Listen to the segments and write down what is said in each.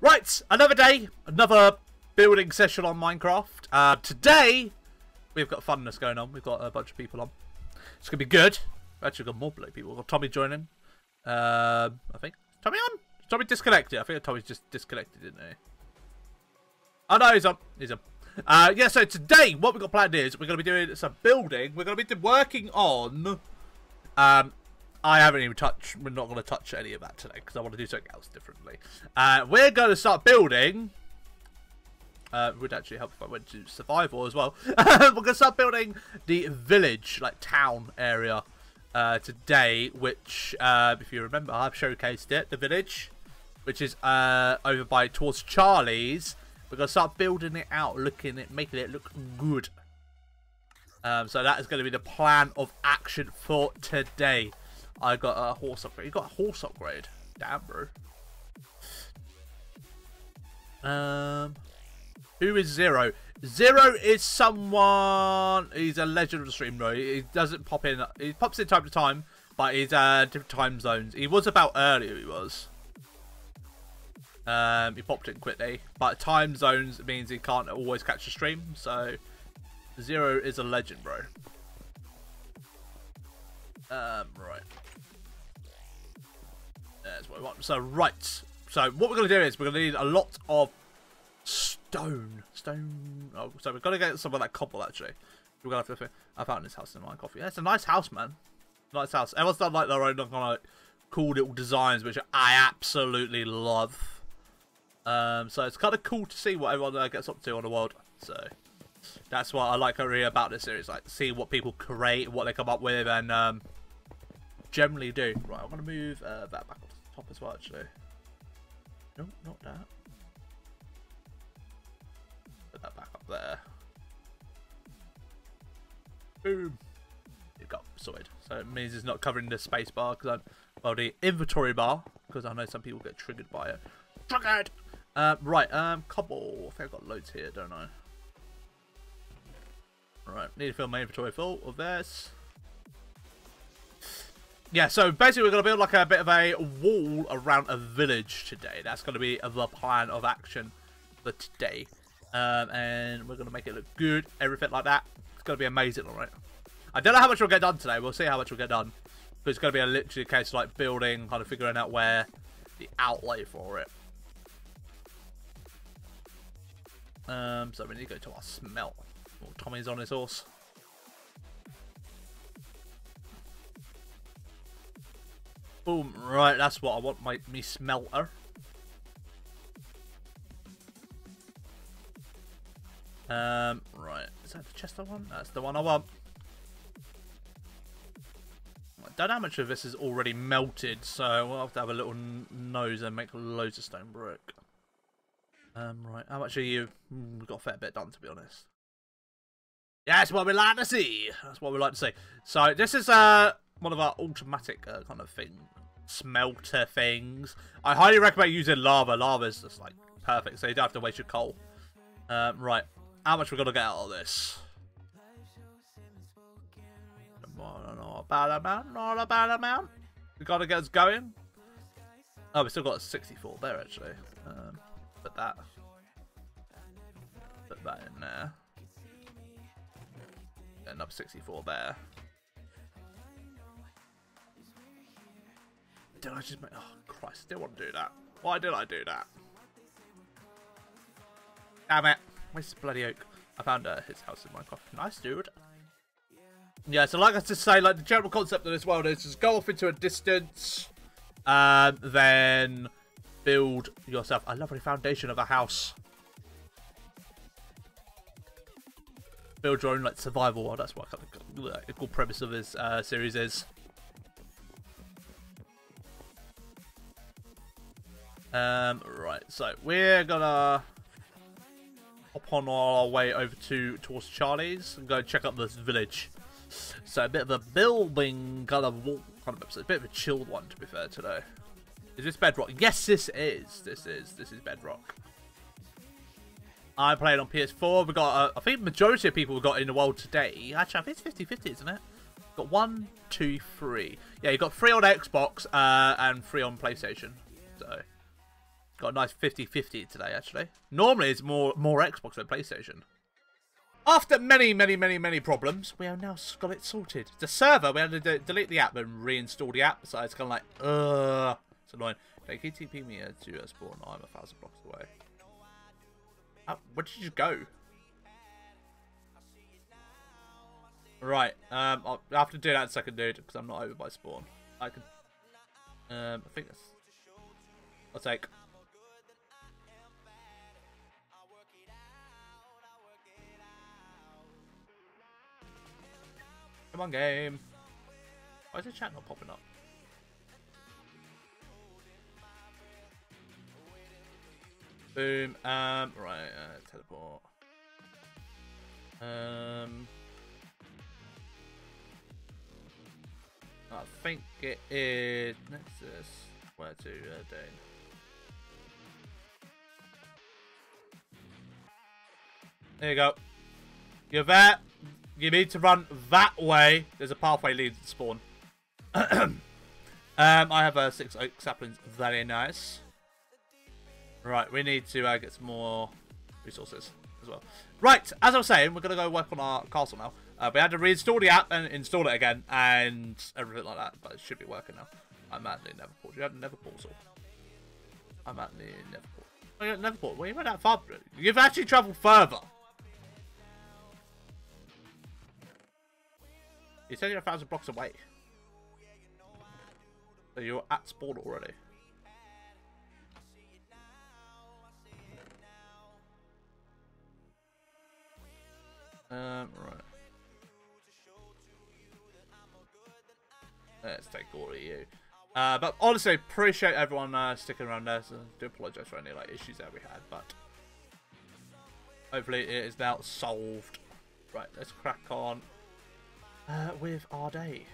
Right, another day, another building session on Minecraft. Uh, today, we've got funness going on. We've got a bunch of people on. It's going to be good. We've actually got more people. We've got Tommy joining. Um, I think. Tommy on? Tommy disconnected. I think Tommy's just disconnected, didn't he? Oh, no, he's on. He's on. Uh, yeah, so today, what we've got planned is we're going to be doing some building. We're going to be working on... Um, I haven't even touched... We're not going to touch any of that today because I want to do something else differently. Uh, we're going to start building... Uh, would actually help if I went to survival as well. we're going to start building the village, like town area uh, today, which, uh, if you remember, I've showcased it, the village, which is uh, over by towards Charlie's. We're going to start building it out, looking at making it look good. Um, so that is going to be the plan of action for today. I got a horse upgrade. You got a horse upgrade. Damn, bro. Um, who is Zero? Zero is someone. He's a legend of the stream, bro. He doesn't pop in. He pops in time to time, but he's uh different time zones. He was about earlier. He was. Um, he popped in quickly, but time zones means he can't always catch the stream. So Zero is a legend, bro. Um, right. That's what we want. So right. So what we're gonna do is we're gonna need a lot of stone. Stone. Oh, so we've got to get some of that cobble actually. We're gonna have to. I found this house in my coffee. Yeah, it's a nice house, man. Nice house. Everyone's done like their own kind of like, cool little designs, which I absolutely love. Um, so it's kind of cool to see what everyone uh, gets up to on the world. So that's what I like really about this series, like see what people create, what they come up with, and um, generally do. Right, I'm gonna move uh, that back to top as well, actually. No, not that. Put that back up there. Boom. You got sorted. So it means it's not covering the space bar because I'm well the inventory bar because I know some people get triggered by it. Triggered. Uh, right, um, cobble. I think I've got loads here, don't I? Right, need to fill my inventory full of this. Yeah, so basically we're going to build like a bit of a wall around a village today. That's going to be the plan of action for today. Um, and we're going to make it look good, everything like that. It's going to be amazing, alright? I don't know how much we'll get done today. We'll see how much we'll get done. But it's going to be a literally case of like building, kind of figuring out where the outlay for it. Um, so we need to go to our smelt. Oh, Tommy's on his horse. Boom, right, that's what I want, my me smelter. Um, right, is that the chest I want? That's the one I want. I don't know how much of this is already melted, so we'll have to have a little nose and make loads of stone brick. Um, right, how much are you? Mm, we've got a fair bit done, to be honest. Yeah, that's what we like to see. That's what we like to see. So this is uh one of our automatic uh, kind of thing smelter things. I highly recommend using lava. Lava is just like perfect, so you don't have to waste your coal. Um, right, how much we're gonna get out of this? Not a bad amount. Not a bad amount. We gotta get us going. Oh, we still got a 64 there actually. Um, put that. Put that in there. Another 64 there. Did I just make... Oh, Christ. I want to do that. Why did I do that? Damn it. Where's bloody oak? I found uh, his house in Minecraft. Nice, dude. Yeah, so like I just say, like the general concept of this world is just go off into a distance, um, then build yourself a lovely foundation of a house. Build your own like survival world. That's what kind of, the cool premise of this uh, series is. Um, right, so we're gonna hop on our way over to towards Charlie's and go check out this village. So a bit of a building kind of wall kind of episode, a bit of a chilled one to be fair today. Is this bedrock? Yes, this is. This is. This is bedrock. I played on PS4. We got, uh, I think, majority of people we got in the world today. Actually, I think it's 50-50, isn't it? Got one, two, three. Yeah, you got three on Xbox uh, and three on PlayStation. So Got a nice 50-50 today, actually. Normally, it's more more Xbox than PlayStation. After many, many, many, many problems, we have now got it sorted. The server, we had to de delete the app and reinstall the app, so it's kind of like, ugh. It's annoying. Okay, can you TP me to a spawn? I'm a thousand blocks away. Uh, where did you go? Right, um, I'll have to do that in a second, dude, because I'm not over by spawn. I can, um, I think that's, I'll take. Come on, game. Why is the chat not popping up? Boom. Um. Right. Uh, teleport. Um. I think it is Nexus. Where to, uh, Dane? There you go. You're there. You need to run that way. There's a pathway leading to spawn. um, I have uh, six oak saplings. Very nice. Right, we need to uh, get some more resources as well. Right, as I was saying, we're going to go work on our castle now. Uh, we had to reinstall the app and install it again and everything like that, but it should be working now. I'm at the Neverport. You have Neverport, I'm at the Neverport. Oh, yeah, Neverport. Well, you went that far. You've actually travelled further. You said you're a thousand blocks away. So you're at spawn already. Um, right. Let's take all of you. Uh, but honestly, appreciate everyone uh, sticking around there. So do apologise for any like issues that we had, but hopefully it is now solved. Right, let's crack on uh, with our day.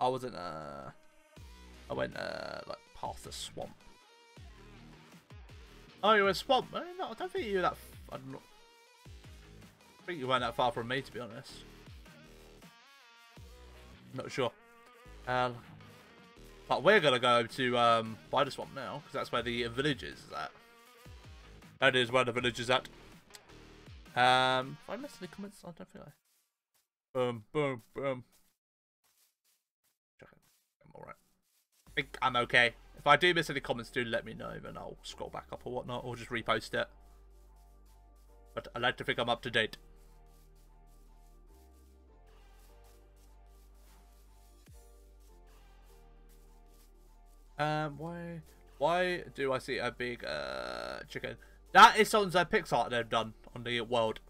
I wasn't. Uh, I went uh, like past the swamp. Oh, you were a swamp? No, I don't think you were that I'm not. know. I think you weren't that far from me, to be honest. Not sure. Um, but we're gonna go to um, Spider Swamp now, because that's where the village is at. That is where the village is at. Um, if I missed any comments, I don't feel like. Boom, boom, boom. I'm alright. I think I'm okay. If I do miss any comments, do let me know, and I'll scroll back up or whatnot, or just repost it. But I like to think I'm up to date. Um, why, why do I see a big uh chicken? That is something that Pixar they've done on the world.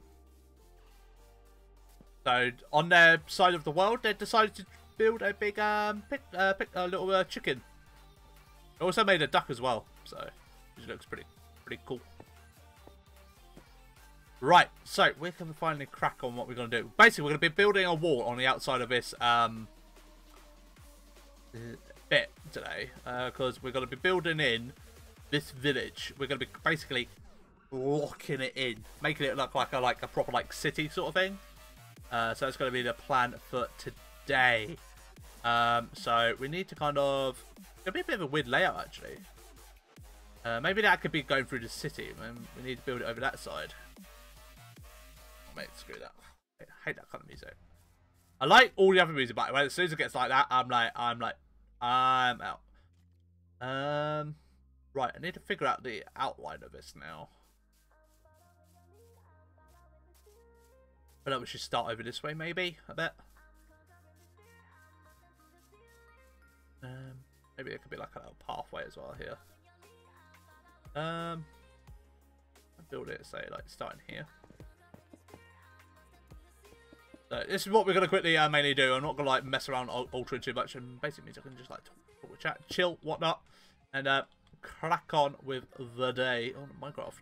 So on their side of the world, they decided to build a big um, pic, uh, pic, a little uh, chicken. They also made a duck as well, so which looks pretty pretty cool. Right, so we can finally crack on what we're going to do. Basically, we're going to be building a wall on the outside of this um, bit today. Because uh, we're going to be building in this village. We're going to be basically locking it in. Making it look like a, like a proper like city sort of thing. Uh, so that's going to be the plan for today. Um, so we need to kind of... It'll be a bit of a weird layout, actually. Uh, maybe that could be going through the city. We need to build it over that side mate, screw that. I hate that kind of music. I like all the other music, but when as soon as it gets like that, I'm like, I'm like, I'm out. Um, right, I need to figure out the outline of this now. But we should start over this way, maybe, I bet. Um, maybe it could be like a little pathway as well here. Um, build it, say, like, starting here. So this is what we're going to quickly uh, mainly do. I'm not going to like mess around altering too much. And basically means I can just like talk chat, chill, whatnot. And uh, crack on with the day on Minecraft.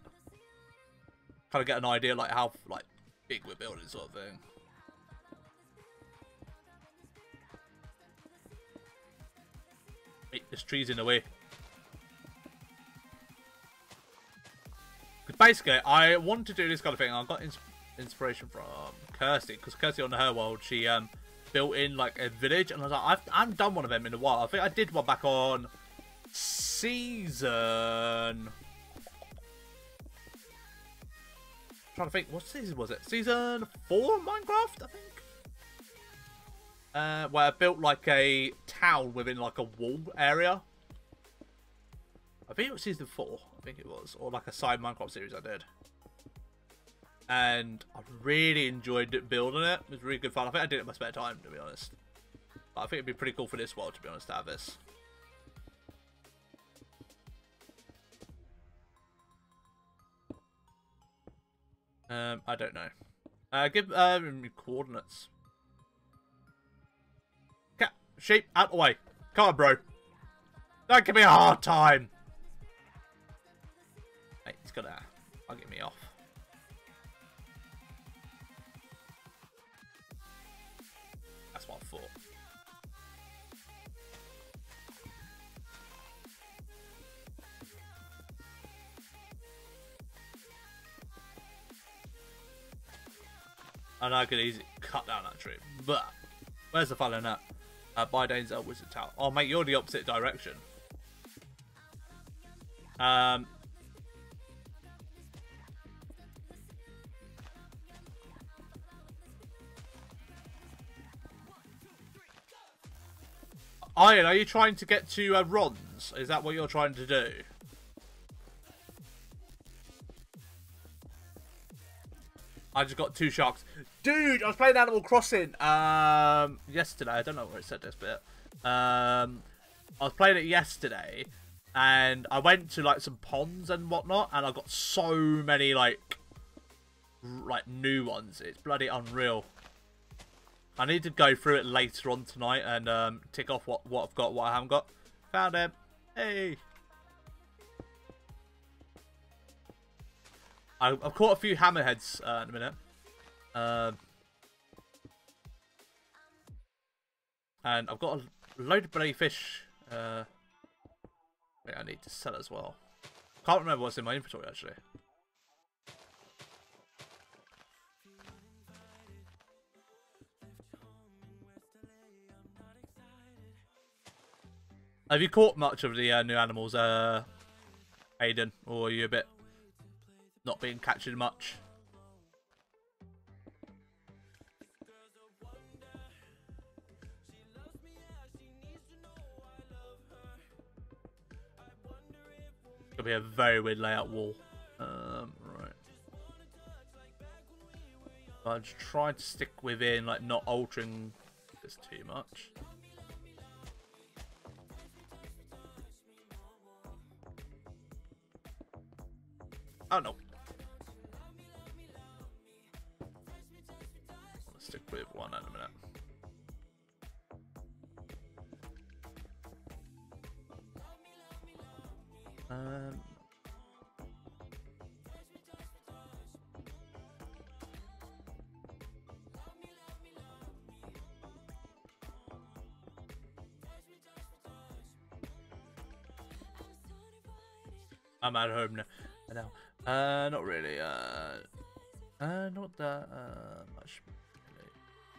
Kind of get an idea like how like big we're building sort of thing. Wait, this tree's in the way. Basically, I want to do this kind of thing. I got inspiration from Kirsty, because Kirsty on her world, she um, built in like a village, and I was like, I've, I haven't done one of them in a while. I think I did one back on season. Trying to think, what season was it? Season four of Minecraft, I think. Uh, where I built like a town within like a wall area. I think it was season four. I think it was, or like a side Minecraft series I did. And I really enjoyed building it. It was really good fun. I think I did it in my spare time, to be honest. But I think it'd be pretty cool for this world, to be honest, to have this. Um, I don't know. Uh, give um coordinates. Cat, sheep, out the way. Come on, bro. Don't give me a hard time. Hey, he's gonna. I'll get me off. And I could easily cut down that tree. But, where's the fun in? Uh, by Dane's Wizard Tower. Oh, mate, you're the opposite direction. Um, Iron, are you trying to get to uh, Ron's? Is that what you're trying to do? I just got two sharks. Dude, I was playing Animal Crossing um, yesterday. I don't know where it said this bit. Um, I was playing it yesterday, and I went to like some ponds and whatnot, and I got so many like like new ones. It's bloody unreal. I need to go through it later on tonight and um, tick off what what I've got, what I haven't got. Found him. Hey. I, have caught a few hammerheads uh, in a minute. Um, and I've got a load of bloody fish. Uh, I need to sell as well. Can't remember what's in my inventory actually. Have you caught much of the uh, new animals, uh, Aiden? Or are you a bit not being captured much? Could be a very weird layout wall. Um, right. I'm just trying to stick within, like, not altering this too much. Oh no. Let's stick with one in a minute. Um. I'm at home now. Uh, not really. Uh, uh not that. Really.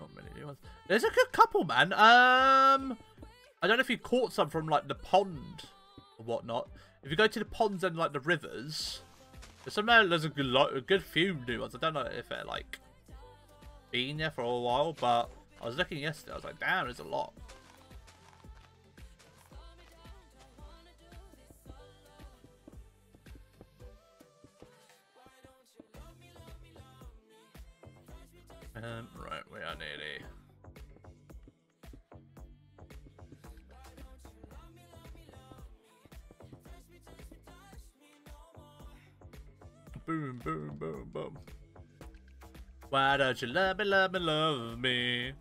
Not many new ones. There's a good couple, man. Um, I don't know if you caught some from like the pond or whatnot. If you go to the ponds and like the rivers, there's some there's a good lot, a good few new ones. I don't know if they're like been there for a while, but I was looking yesterday. I was like, damn, there's a lot. You love me, love me, love me?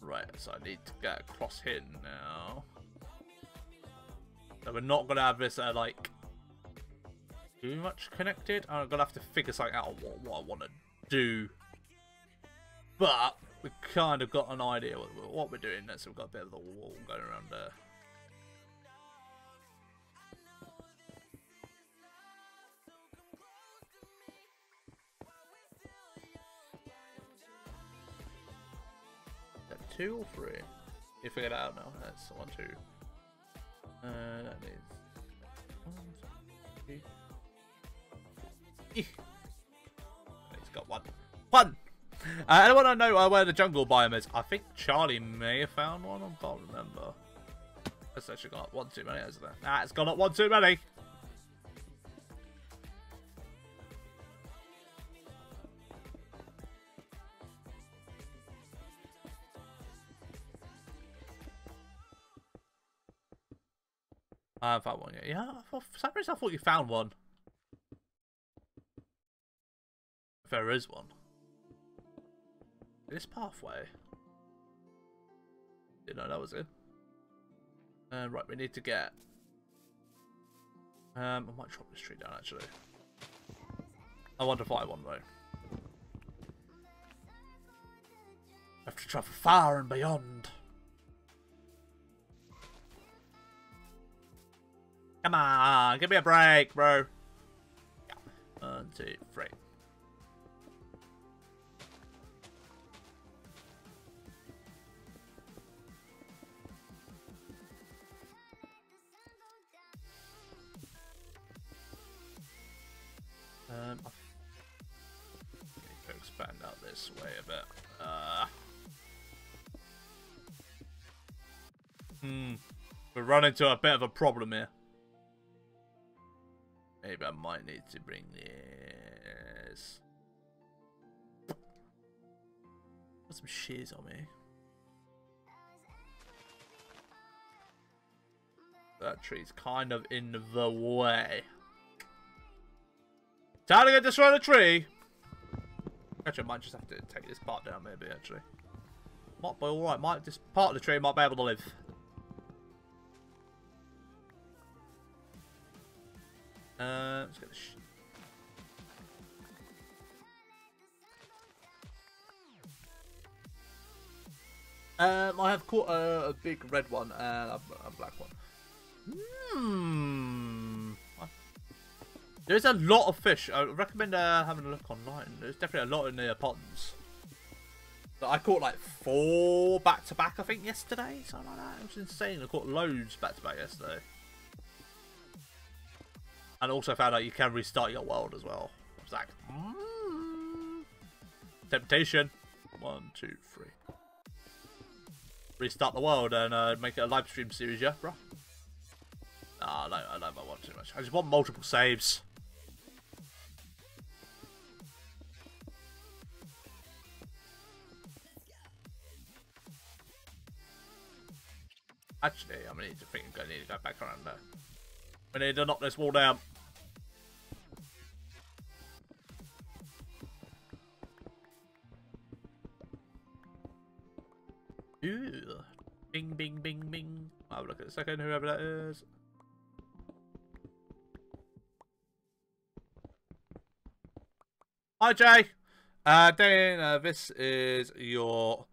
Right, so I need to get across here now. So we're not gonna have this uh, like too much connected. I'm gonna have to figure something out what, what I want to do. But we've kind of got an idea what, what we're doing. So we've got a bit of the wall going around there. Two or three? You figured it out now. That's one, two. Uh, that is one, two. He's got one. One! Uh, anyone I know where the jungle biome is? I think Charlie may have found one. I can't remember. It's actually got one too many, hasn't it? Nah, it's gone up one too many. I haven't found one yet. Yeah, for some reason I thought you found one. If there is one. This pathway. Didn't know that was it. Uh, right, we need to get... Um, I might chop this tree down, actually. I want to find one, though. have to travel far and beyond. Come on, give me a break, bro. One, two, three. Um, I expand out this way a bit. Uh, hmm, we're running into a bit of a problem here. I need to bring this. Put some shears on me. That tree's kind of in the way. Time to get destroy the tree! Actually, I might just have to take this part down maybe, actually. Might be alright, might this part of the tree might be able to live. Let's get the Um, I have caught a, a big red one and a, a black one. Hmm. There's a lot of fish. I recommend uh, having a look online. There's definitely a lot in the ponds. But I caught like four back to back, I think, yesterday. Something like that. It was insane. I caught loads back to back yesterday. And also found out you can restart your world as well. I was like, mm. Temptation. One, two, three. Restart the world and uh, make it a live stream series, yeah, bro? Nah, no, I don't want too much. I just want multiple saves. Actually, I'm gonna need to think I'm gonna need to go back around there. We need to knock this wall down. Ooh. Bing, bing, bing, bing. I'll have a look at a second, whoever that is. Hi, Jay. Uh, Dan, uh, this is your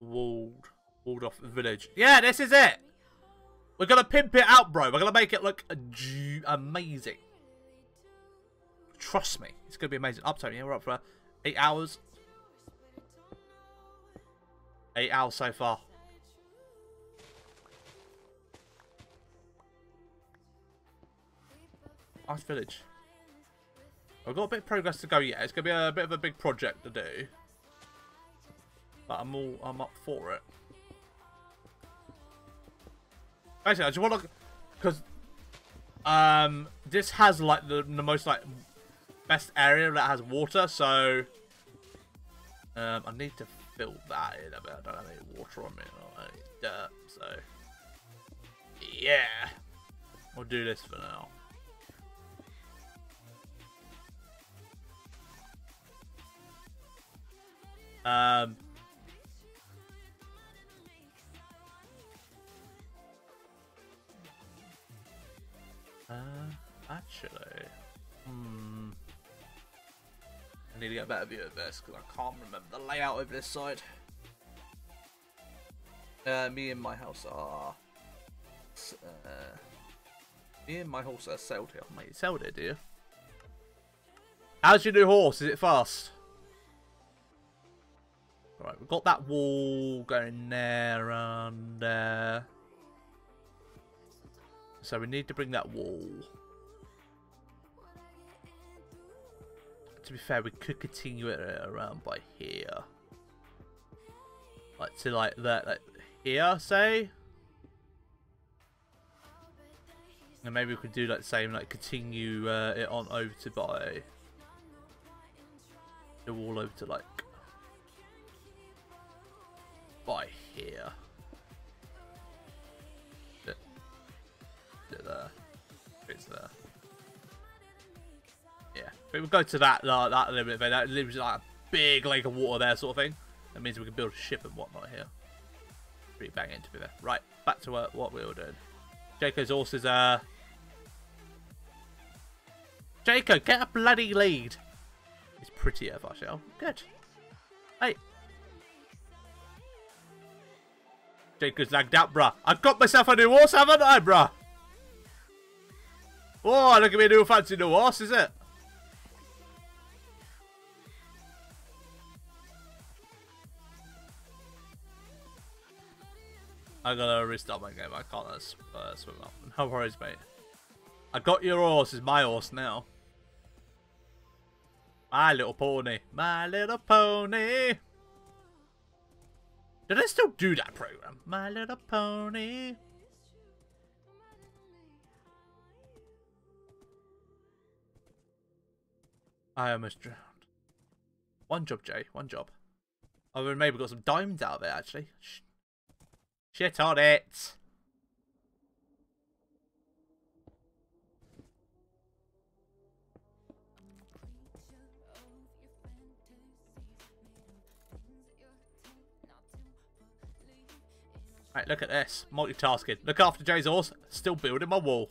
walled, walled off village. Yeah, this is it. We're gonna pimp it out, bro. We're gonna make it look amazing. Trust me, it's gonna be amazing. Uptime, yeah, we're up for eight hours. Eight hours so far. Nice village. I've got a bit of progress to go yet. It's gonna be a bit of a big project to do. But I'm all I'm up for it. Basically, I just want to, because um, this has like the the most like best area that has water, so um, I need to fill that in a bit. I don't have any water on me or any dirt, so yeah, we'll do this for now. Um, uh, actually, hmm. I need to get a better view of this because I can't remember the layout of this side. Uh, me and my house are. Uh, me and my horse are sailed here. Mate, sailed here, do you? How's your new horse? Is it fast? Alright, we've got that wall going there and there. So we need to bring that wall. To be fair, we could continue it around by here. Like to like that, like here, say. And maybe we could do like the same, like continue uh, it on over to by the wall over to like by here. We'll go to that uh, that limit. That leaves like a big lake of water there, sort of thing. That means we can build a ship and whatnot here. Pretty banging to be there. Right, back to uh, what we were doing. Jaco's horses uh Jaco, get a bloody lead. It's prettier, Varshel. Good. Hey. Jaco's lagged out, bruh. I've got myself a new horse, haven't I, bruh? Oh, look at me new fancy new horse, is it? I gotta restart my game. I can't uh, swim up. No worries, mate. I got your horse. It's my horse now. My Little Pony. My Little Pony. Did I still do that program? My Little Pony. I almost drowned. One job, Jay. One job. I oh, maybe got some diamonds out of it, actually. Shit on it. Right, look at this. Multitasking. Look after Jay's horse. Still building my wall.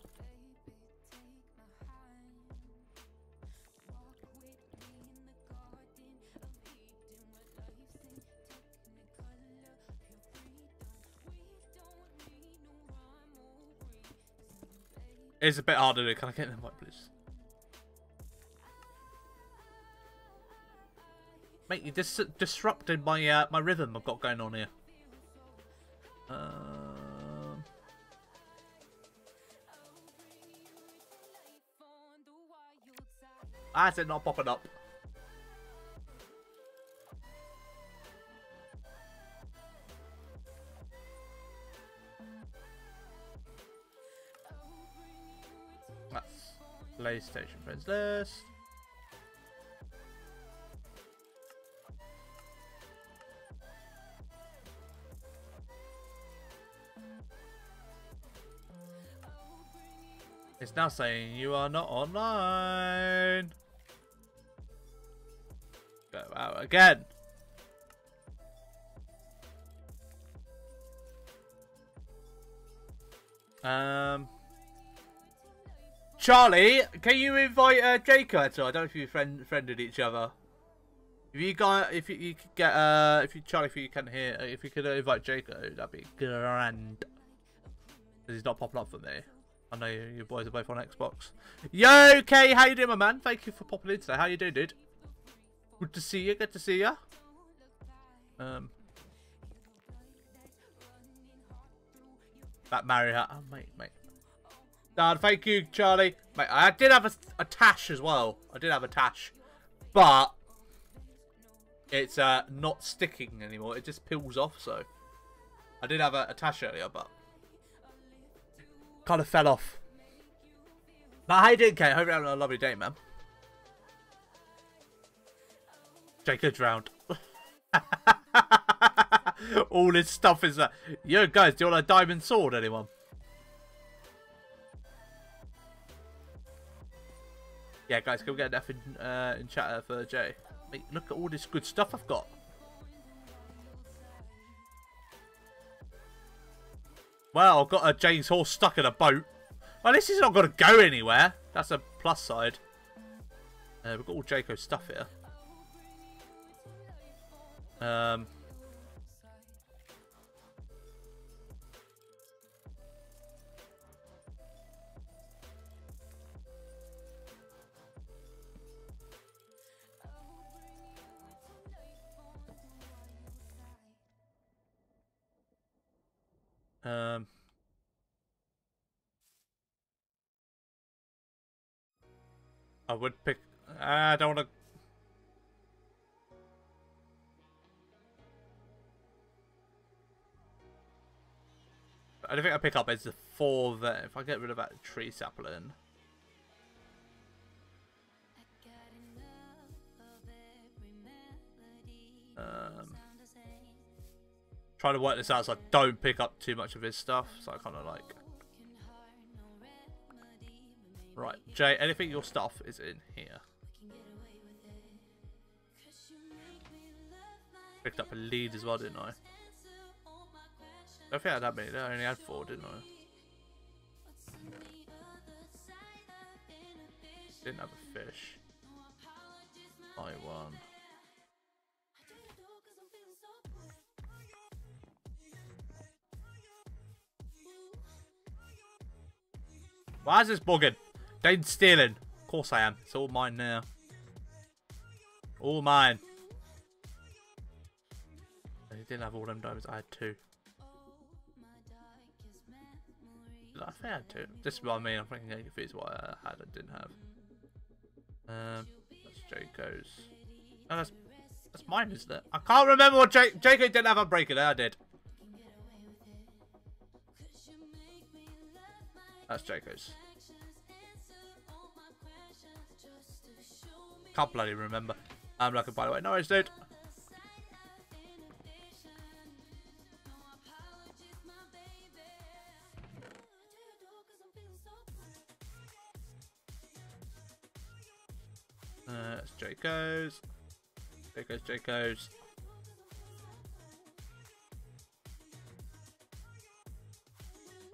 It's a bit harder to Can I get them white please? Mate, you dis disrupted my uh, my rhythm I've got going on here. Um, ah, is it not popping up? PlayStation friends list. It's now saying you are not online. Go out again. Um, Charlie, can you invite uh, Jacob? I don't know if you friend friended each other. If you got, if you, you could get, uh, if you Charlie, if you can hear, if you could uh, invite Jacob, that'd be grand. Because he's not popping up for me. I know you, you boys are both on Xbox. Yo, okay, how you doing, my man? Thank you for popping in today. How you doing, dude? Good to see you. Good to see you. Um, that Mario hat. Oh, mate, mate. Dad, thank you, Charlie. Mate, I did have a, a tash as well. I did have a tash. But it's uh, not sticking anymore. It just peels off, so. I did have a, a tash earlier, but kind of fell off. But how you doing, Kate? Hope you're having a lovely day, man. Jacob drowned. All this stuff is that. Uh, yo, guys, do you want a diamond sword, anyone? Yeah, guys, we get an F in, uh, in chat for Jay? Mate, look at all this good stuff I've got. Well, I've got a James horse stuck in a boat. Well, this is not going to go anywhere. That's a plus side. Uh, we've got all Jaco stuff here. Um, Um. I would pick. I don't want to. I don't think I pick up is the four that if I get rid of that tree sapling. Um, trying to work this out so I don't pick up too much of his stuff. So I kind of like. Right, Jay, anything your stuff is in here. Picked up a lead as well, didn't I? I think I had that many. I only had four, didn't I? Didn't have a fish. I won. Why is this bugging? Dane's stealing. Of course I am. It's all mine now. All mine. He didn't have all them diamonds. I had two. I think I had two. This is what I mean. I'm thinking confused what I had and didn't have. Um, that's Jayco's. No, that's that's mine, isn't it? I can't remember what Jake didn't have a breaker there. I did. That's Jayco's. Can't bloody remember. I'm looking by the way. No worries, dude. Uh, it's Jayco's. Jayco's, Jayco's.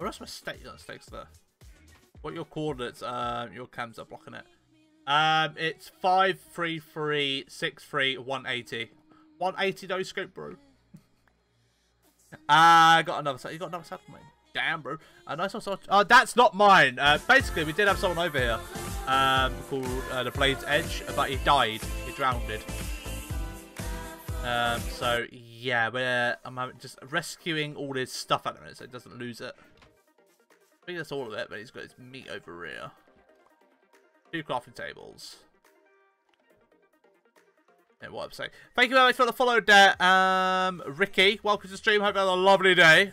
What else my stake? No, stakes there. What your coordinates? Um, your cams are blocking it. Um, it's five three three six three one eighty. One eighty no scope, bro. Ah, uh, got another set. You got another set for me. Damn, bro. A nice one. Oh, that's not mine. Uh, basically, we did have someone over here um, called uh, the Blade's Edge, but he died. He drowned. Um, so yeah, we're I'm just rescuing all his stuff at the minute, so he doesn't lose it. I think that's all of it, but he's got his meat over here. Two crafting tables. Yeah, what I'm saying. Thank you very much for the follow there, um, Ricky. Welcome to the stream. Hope you have a lovely day.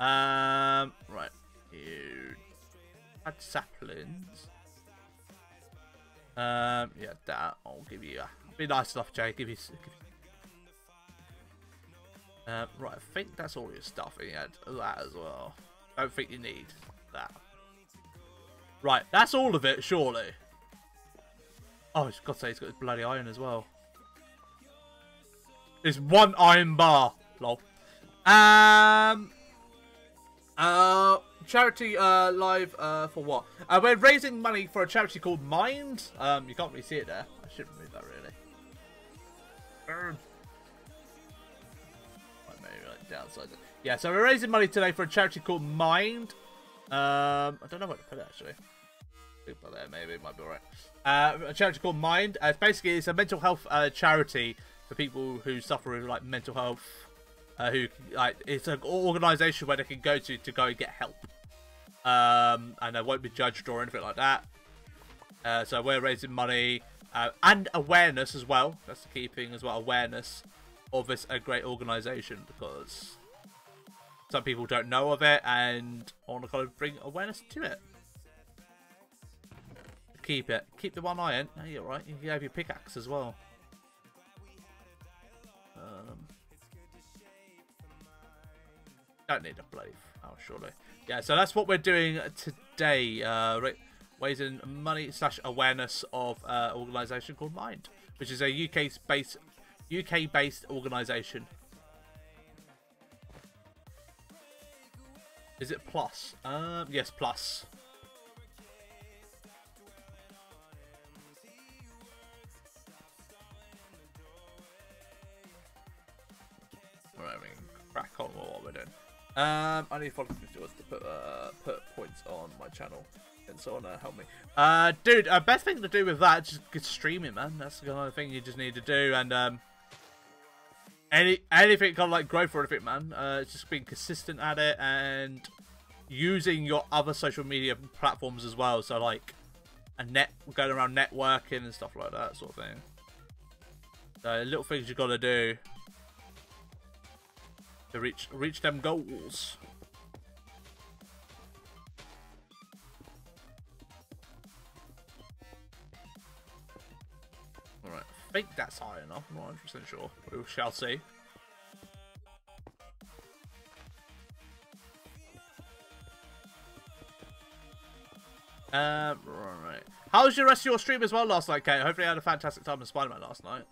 Um, right. You had saplings. Um, yeah, that I'll give you. Uh, be nice enough, Jay. Give you. Give you. Uh, right, I think that's all your stuff. You had that as well. I Don't think you need that. Right, that's all of it, surely. Oh, I've got to say, he's got his bloody iron as well. There's one iron bar. Lol. Um. Uh, charity uh, live uh, for what? Uh, we're raising money for a charity called Mind. Um, you can't really see it there. I should remove that really. Burn. Downside. Yeah, so we're raising money today for a charity called Mind. Um, I don't know what to put it actually. There, maybe it might be alright. Uh, a charity called Mind. Uh, basically it's a mental health uh, charity for people who suffer with like mental health. Uh, who like it's an organisation where they can go to to go and get help, um, and they won't be judged or anything like that. Uh, so we're raising money uh, and awareness as well. That's the key thing as well. Awareness of this a great organisation because some people don't know of it and I want to kind of bring awareness to it keep it. Keep the one iron. No, you're right. You have your pickaxe as well. Um, don't need a blade. Oh, surely. Yeah, so that's what we're doing today. Uh, raising money slash awareness of uh, organisation called Mind, which is a UK based UK based organisation. Is it plus? Um, yes, plus. Right, we can crack on what we're doing. Um, I need to follow to put uh, put points on my channel and so on to help me. Uh, dude, uh, best thing to do with that is just streaming, man. That's the kind of thing you just need to do. And um, any anything kind of like growth or anything, man. Uh, it's just being consistent at it and using your other social media platforms as well. So like a net going around networking and stuff like that sort of thing. So little things you gotta do to reach reach them goals. Think that's high enough, I'm not 100% sure. We shall see. Um, right. How was your rest of your stream as well last night, Kate? Hopefully you had a fantastic time in Spider-Man last night.